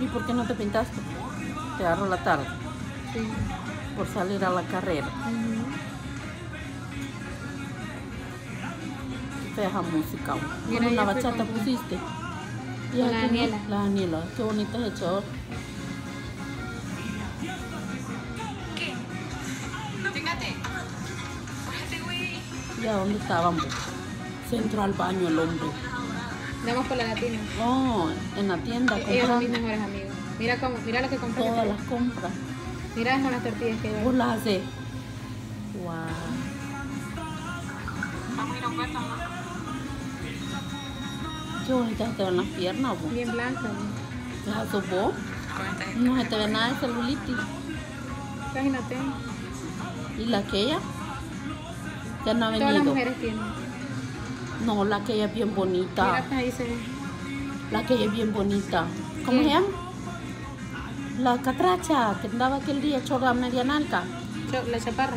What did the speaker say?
¿Y por qué no te pintaste? Te agarro la tarde Sí. por salir a la carrera. Ujú. Fea música. Mira, Bueno, yo una bachata con- pusiste. Con la. Daniela. La Daniela. Qué bonita es hecho. Fíjate. Fíjate, güey. ¿Y a dónde estábamos? Centro al baño el hombre. Vamos por la latina. Oh, en la tienda Ellos son mis comprando mejores amigos. Mira cómo, mira lo que compré. todas las compras. Mira con las tortillas que Vos llevo. las haces. Wow. Qué bonitas te ven las piernas, vos. Bien blanca. ¿no? ¿Esas sos vos? No se te ve nada de celulitis. Tengo. ¿Y la aquella? Ya no ha Todas las venido. mujeres tienen. No, la aquella es bien Mira, bonita. ahí se ve. La aquella es bien bonita. ¿Cómo se llama? La catracha que andaba aquel día chorra media. Cho- La chaparra.